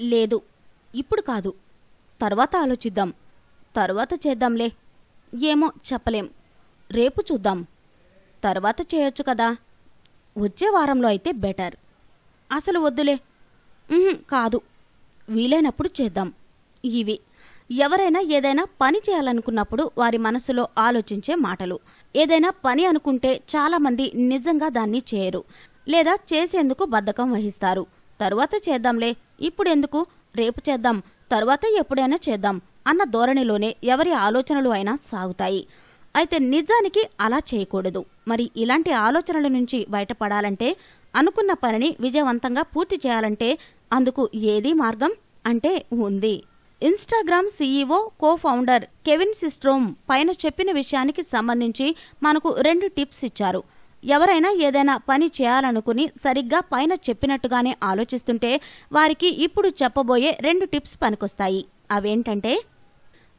లేదు. ఇప్పుడు కాదు. తర్వాత ఆలోచిద్దాం. తర్వాత చేద్దాంలే. ఏమో చెప్పలేం. రేపు చూద్దాం. తర్వాత చేయొచ్చు కదా. వచ్చే వారంలో అయితే బెటర్. అసలు వద్దులే. కాదు. వీలైనప్పుడు చేద్దాం. ఇవి. ఎవరైనా ఏదైనా పని చేయాలనుకున్నప్పుడు వారి మనసులో ఆలోచించే మాటలు. ఏదైనా పని అనుకుంటే చాలామంది నిజంగా దాన్ని చేయరు. లేదా చేసేందుకు బద్ధకం వహిస్తారు. తరువాత చేద్దాంలే. ఇప్పుడెందుకు? రేపు చేద్దాం తర్వాత ఎప్పుడైనా చేద్దాం అన్న ధోరణిలోనే ఎవరి ఆలోచనలు అయినా సాగుతాయి. అయితే నిజానికి అలా చేయకూడదు. మరి ఇలాంటి ఆలోచనల నుంచి బయటపడాలంటే అనుకున్న పనిని విజయవంతంగా పూర్తి చేయాలంటే అందుకు ఏది మార్గం అంటే ఉంది. Instagram CEO co founder Kevin Systrom పైన చెప్పిన విషయానికి సంబంధించి మనకు రెండు టిప్స్ ఇచ్చారు. ఎవరైనా ఏదైనా పని చేయాలనుకుని సరిగ్గా పైన చెప్పినట్టుగానే ఆలోచిస్తుంటే వారికి ఇప్పుడు చెప్పబోయే రెండు టిప్స్ పనికొస్తాయి. అవేంటంటే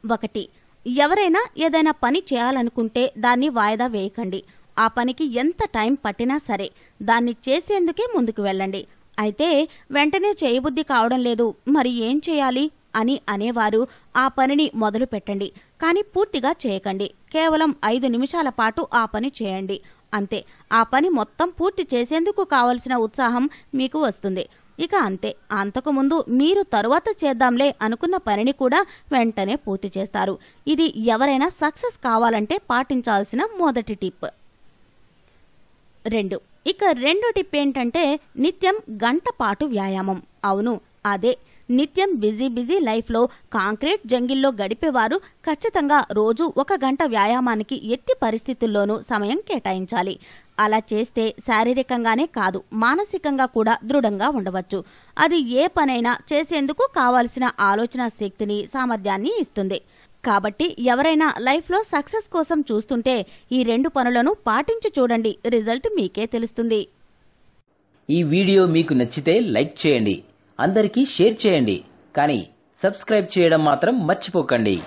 ఒకటి ఎవరైనా ఏదైనా పని చేయాలనుకుంటే దాన్ని వాయిదా వేయకండి. ఆ పనికి ఎంత టైం పట్టినా సరే దాన్ని చేసేందుకే ముందుకు వెళ్ళండి. అయితే వెంటనే చేయబుద్ధి కావడం లేదు మరి ఏం చేయాలి అని అనేవారు ఆ పనిని మొదలు పెట్టండి కానీ పూర్తిగా చేయకండి. కేవలం ఐదు నిమిషాల పాటు ఆ పని చేయండి. అంతే. ఆ పని మొత్తం పూర్తి చేసేందుకు కావలసిన ఉత్సాహం మీకు వస్తుంది. ఇక అంతే. అంతకుముందు మీరు తరువాత చేద్దాంలే అనుకున్న పనిని కూడా వెంటనే పూర్తి చేస్తారు. ఇది ఎవరైనా సక్సెస్ కావాలంటే పాటించాల్సిన మొదటి టిప్. రెండు. ఇక రెండో టిప్ ఏంటంటే నిత్యం గంట పాటు వ్యాయామం. అవును అదే నిత్యం బిజీ బిజీ లైఫ్లో కాంక్రీట్ జంగిల్లో గడిపేవారు ఖచ్చితంగా రోజు ఒక గంట వ్యాయామానికి ఎట్టి పరిస్థితుల్లోనూ సమయం కేటాయించాలి. అలా చేస్తే శారీరకంగానే కాదు మానసికంగా కూడా దృఢంగా ఉండవచ్చు. అది ఏ పనైనా చేసేందుకు కావాల్సిన ఆలోచన శక్తిని సామర్థ్యాన్ని ఇస్తుంది. కాబట్టి ఎవరైనా లైఫ్లో సక్సెస్ కోసం చూస్తుంటే ఈ రెండు పనులను పాటించి చూడండి. రిజల్ట్ మీకే తెలుస్తుంది. ఈ వీడియో మీకు నచ్చితే లైక్ చేయండి. అందరికీ షేర్ చేయండి. కానీ సబ్స్క్రైబ్ చేయడం మాత్రం మర్చిపోకండి.